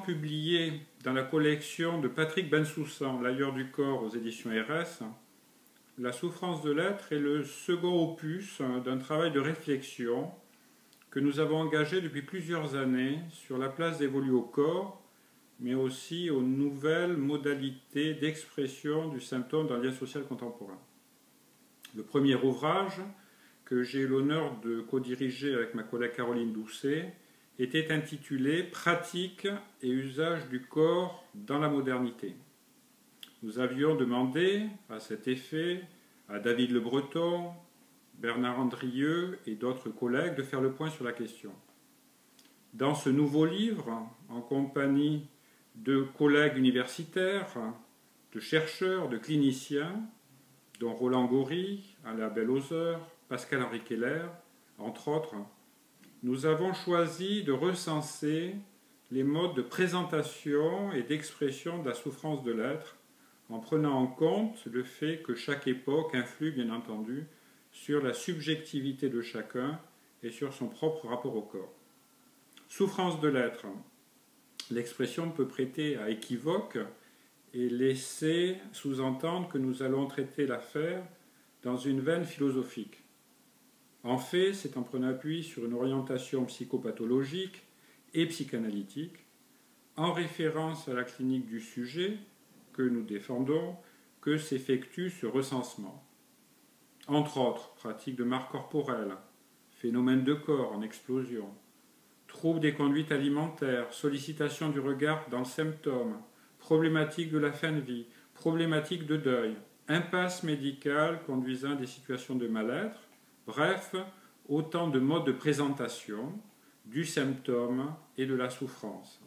publié dans la collection de Patrick Bensoussan, L'ailleurs du corps aux éditions RS, La souffrance de l'être est le second opus d'un travail de réflexion que nous avons engagé depuis plusieurs années sur la place dévolue au corps, mais aussi aux nouvelles modalités d'expression du symptôme dans le lien social contemporain. Le premier ouvrage, que j'ai eu l'honneur de co-diriger avec ma collègue Caroline Doucet, était intitulé Pratique et usage du corps dans la modernité. Nous avions demandé à cet effet à David Le Breton, Bernard Andrieux et d'autres collègues de faire le point sur la question. Dans ce nouveau livre, en compagnie de collègues universitaires, de chercheurs, de cliniciens, dont Roland Goury, Alain Bellhauser, Pascal-Henri Keller, entre autres, nous avons choisi de recenser les modes de présentation et d'expression de la souffrance de l'être en prenant en compte le fait que chaque époque influe bien entendu sur la subjectivité de chacun et sur son propre rapport au corps. Souffrance de l'être. L'expression peut prêter à équivoque et laisser sous-entendre que nous allons traiter l'affaire dans une veine philosophique. En fait, c'est en prenant appui sur une orientation psychopathologique et psychanalytique, en référence à la clinique du sujet que nous défendons, que s'effectue ce recensement. Entre autres, pratiques de marque corporelle, phénomènes de corps en explosion, troubles des conduites alimentaires, sollicitation du regard dans le symptôme, problématiques de la fin de vie, problématiques de deuil, impasse médicale conduisant à des situations de mal-être, Bref, autant de modes de présentation du symptôme et de la souffrance,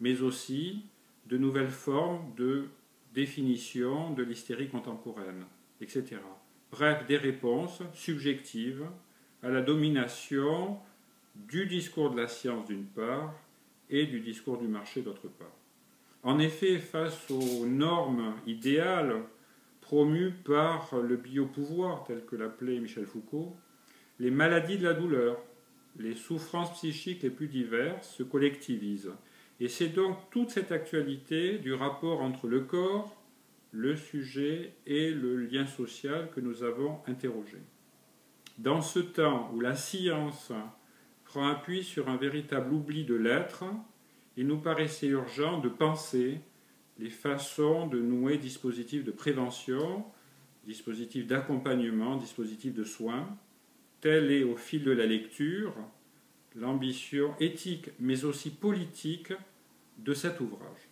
mais aussi de nouvelles formes de définition de l'hystérie contemporaine, etc. Bref, des réponses subjectives à la domination du discours de la science d'une part et du discours du marché d'autre part. En effet, face aux normes idéales promues par le biopouvoir, tel que l'appelait Michel Foucault, les maladies de la douleur, les souffrances psychiques les plus diverses se collectivisent. Et c'est donc toute cette actualité du rapport entre le corps, le sujet et le lien social que nous avons interrogé. Dans ce temps où la science prend appui sur un véritable oubli de l'être, il nous paraissait urgent de penser les façons de nouer dispositifs de prévention, dispositifs d'accompagnement, dispositifs de soins. Telle est au fil de la lecture l'ambition éthique mais aussi politique de cet ouvrage.